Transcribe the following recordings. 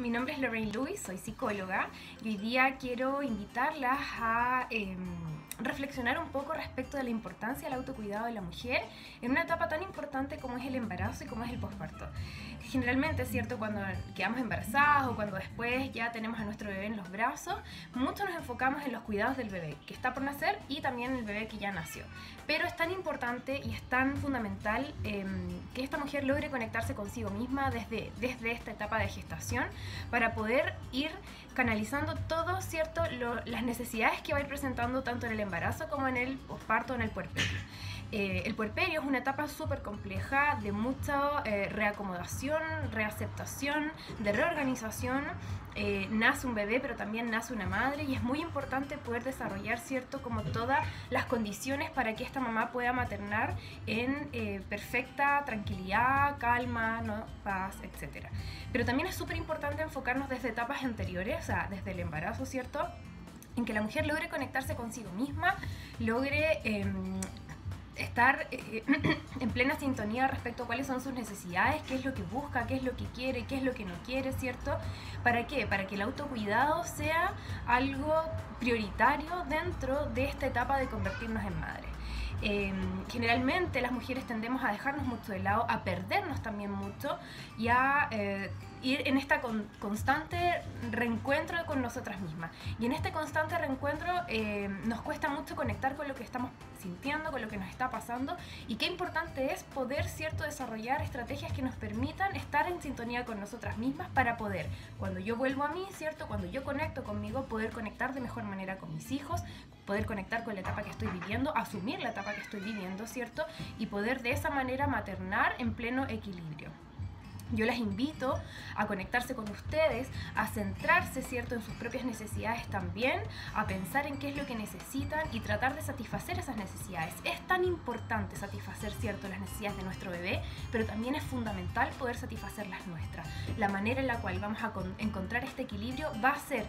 mi nombre es Lorraine Lewis, soy psicóloga y hoy día quiero invitarlas a em, reflexionar un poco respecto de la importancia del autocuidado de la mujer en una etapa tan importante como es el embarazo y como es el posparto. Generalmente, cierto, cuando quedamos embarazadas o cuando después ya tenemos a nuestro bebé en los brazos, mucho nos enfocamos en los cuidados del bebé que está por nacer y también el bebé que ya nació. Pero es tan importante y es tan fundamental em, que esta mujer logre conectarse consigo misma desde, desde esta etapa de gestación para poder ir canalizando todo, ¿cierto? las necesidades que va a ir presentando tanto en el embarazo como en el posparto, en el puerperio. Eh, el puerperio es una etapa súper compleja de mucha eh, reacomodación, reaceptación, de reorganización. Eh, nace un bebé, pero también nace una madre y es muy importante poder desarrollar, ¿cierto?, como todas las condiciones para que esta mamá pueda maternar en perfecta tranquilidad, calma, ¿no? paz, etc. Pero también es súper importante enfocarnos desde etapas anteriores, desde el embarazo, ¿cierto?, en que la mujer logre conectarse consigo misma, logre em, estar eh, en plena sintonía respecto a cuáles son sus necesidades, qué es lo que busca, qué es lo que quiere, qué es lo que no quiere, ¿cierto? ¿Para qué? Para que el autocuidado sea algo prioritario dentro de esta etapa de convertirnos en madre. Em, generalmente las mujeres tendemos a dejarnos mucho de lado, a perdernos también mucho y a eh, ir en esta constante reencuentro con nosotras mismas. Y en este constante reencuentro eh, nos cuesta mucho conectar con lo que estamos sintiendo, con lo que nos está pasando y qué importante es poder, cierto, desarrollar estrategias que nos permitan estar en sintonía con nosotras mismas para poder, cuando yo vuelvo a mí, cierto, cuando yo conecto conmigo, poder conectar de mejor manera con mis hijos, poder conectar con la etapa que estoy viviendo, asumir la etapa que estoy viviendo, cierto, y poder de esa manera maternar en pleno equilibrio. Yo las invito a conectarse con ustedes, a centrarse, ¿cierto?, en sus propias necesidades también, a pensar en qué es lo que necesitan y tratar de satisfacer esas necesidades. Es tan importante satisfacer, ¿cierto?, las necesidades de nuestro bebé, pero también es fundamental poder satisfacer las nuestras. La manera en la cual vamos a encontrar este equilibrio va a ser,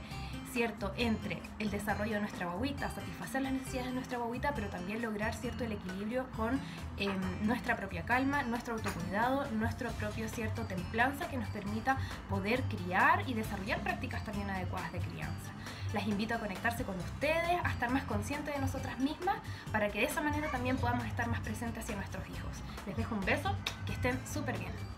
¿cierto?, entre el desarrollo de nuestra babuita, satisfacer las necesidades de nuestra babuita, pero también lograr, ¿cierto?, el equilibrio con em, nuestra propia calma, nuestro autocuidado, nuestro propio, ¿cierto?, templanza que nos permita poder criar y desarrollar prácticas también adecuadas de crianza. Las invito a conectarse con ustedes, a estar más conscientes de nosotras mismas, para que de esa manera también podamos estar más presentes hacia nuestros hijos. Les dejo un beso, que estén súper bien.